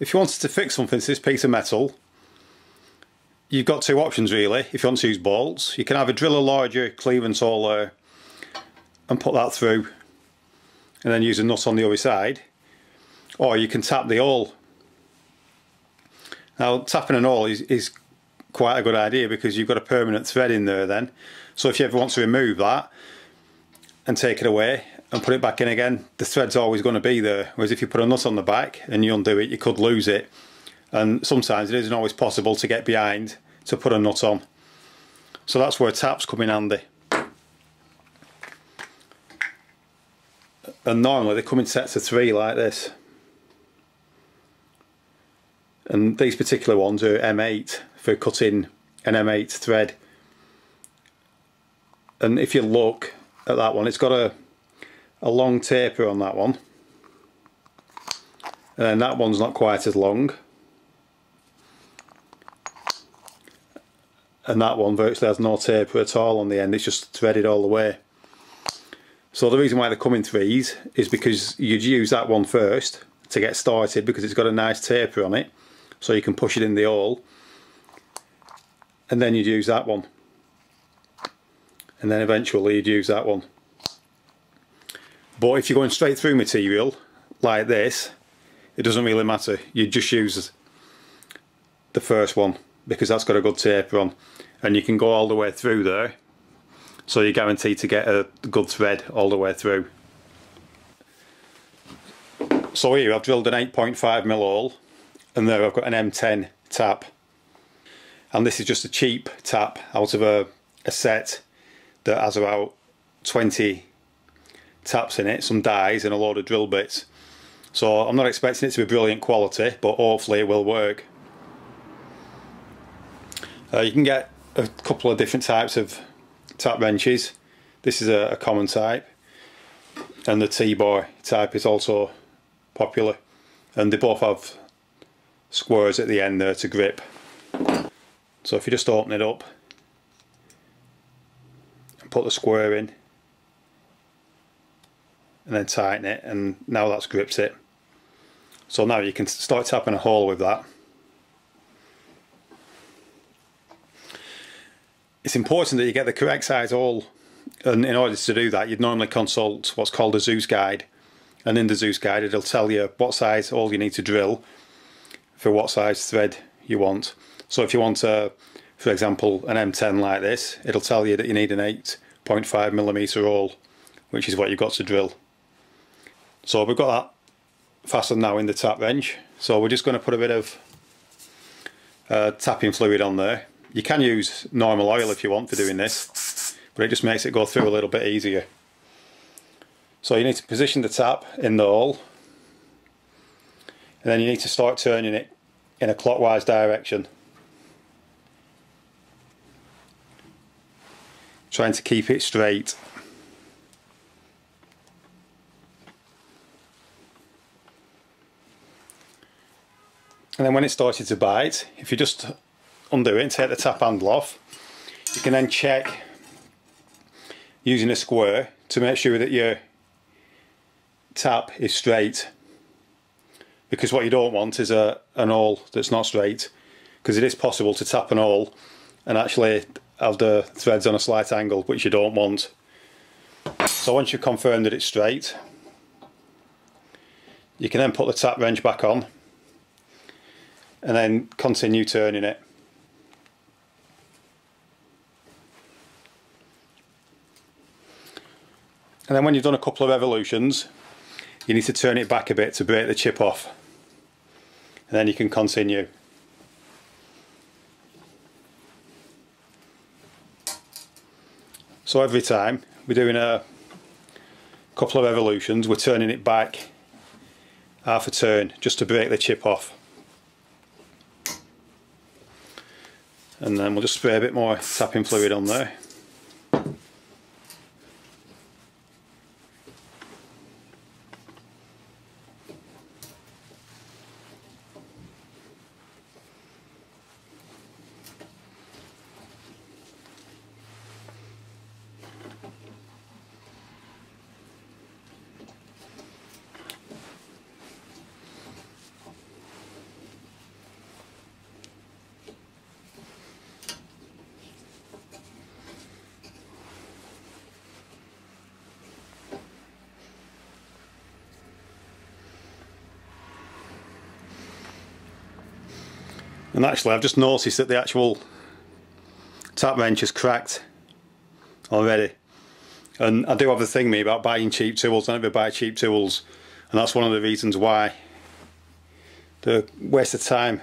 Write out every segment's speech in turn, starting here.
if you wanted to fix something to this piece of metal, you've got two options really. If you want to use bolts, you can either drill a larger clearance hole uh, there and put that through and then use a nut on the other side. Or you can tap the hole. Now tapping an hole is, is quite a good idea because you've got a permanent thread in there then. So if you ever want to remove that and take it away and put it back in again, the thread's always going to be there. Whereas if you put a nut on the back and you undo it, you could lose it. And sometimes it isn't always possible to get behind to put a nut on. So that's where taps come in handy. And normally they come in sets of three like this. And these particular ones are M8 for cutting an M8 thread. And if you look at that one, it's got a, a long taper on that one. And then that one's not quite as long. And that one virtually has no taper at all on the end, it's just threaded all the way. So the reason why they come in threes is because you'd use that one first to get started because it's got a nice taper on it so you can push it in the hole and then you'd use that one and then eventually you'd use that one but if you're going straight through material like this it doesn't really matter. You just use the first one because that's got a good taper on. And you can go all the way through there so you're guaranteed to get a good thread all the way through. So here I've drilled an 8.5 mil hole and there I've got an M10 tap. And this is just a cheap tap out of a, a set that has about 20 taps in it, some dies and a load of drill bits. So I'm not expecting it to be brilliant quality, but hopefully it will work. Uh, you can get a couple of different types of tap wrenches. This is a, a common type, and the T-bar type is also popular. And they both have squares at the end there to grip. So if you just open it up and put the square in and then tighten it and now that's gripped it. So now you can start tapping a hole with that. It's important that you get the correct size hole and in order to do that you'd normally consult what's called a Zeus guide and in the Zeus guide it'll tell you what size hole you need to drill for what size thread you want. So if you want, a, for example, an M10 like this, it'll tell you that you need an 8.5 millimeter hole, which is what you've got to drill. So we've got that fastened now in the tap wrench. So we're just going to put a bit of uh, tapping fluid on there. You can use normal oil if you want for doing this, but it just makes it go through a little bit easier. So you need to position the tap in the hole and then you need to start turning it in a clockwise direction trying to keep it straight and then when it started to bite if you just undo it and take the tap handle off you can then check using a square to make sure that your tap is straight. Because what you don't want is a an hole that's not straight because it is possible to tap an hole and actually have the threads on a slight angle which you don't want. So once you've confirmed that it's straight you can then put the tap wrench back on and then continue turning it and then when you've done a couple of revolutions you need to turn it back a bit to break the chip off and then you can continue. So every time we're doing a couple of revolutions we're turning it back half a turn just to break the chip off. And then we'll just spray a bit more tapping fluid on there. And actually I've just noticed that the actual tap wrench is cracked already. And I do have the thing me about buying cheap tools. I never buy cheap tools. And that's one of the reasons why. The waste of time.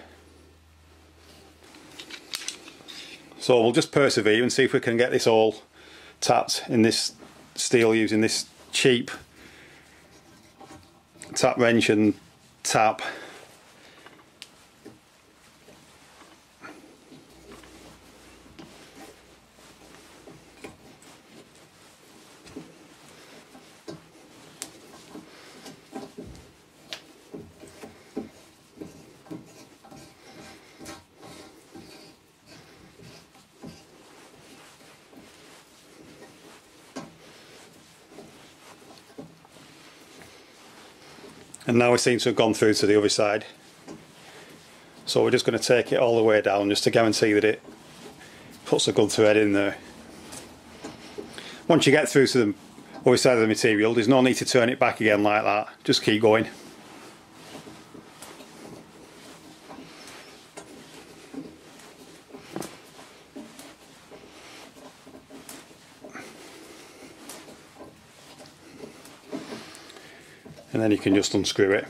So we'll just persevere and see if we can get this all tapped in this steel using this cheap tap wrench and tap and now we seem to have gone through to the other side. So we're just going to take it all the way down just to guarantee that it puts a good thread in there. Once you get through to the other side of the material there's no need to turn it back again like that. Just keep going and then you can just unscrew it.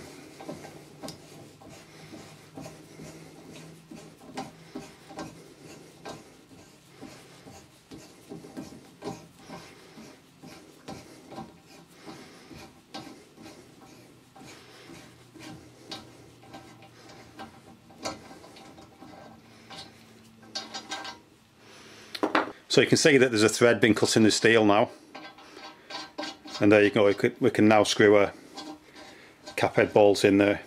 So you can see that there's a thread being cut in the steel now and there you go we can now screw a cap head bolts in there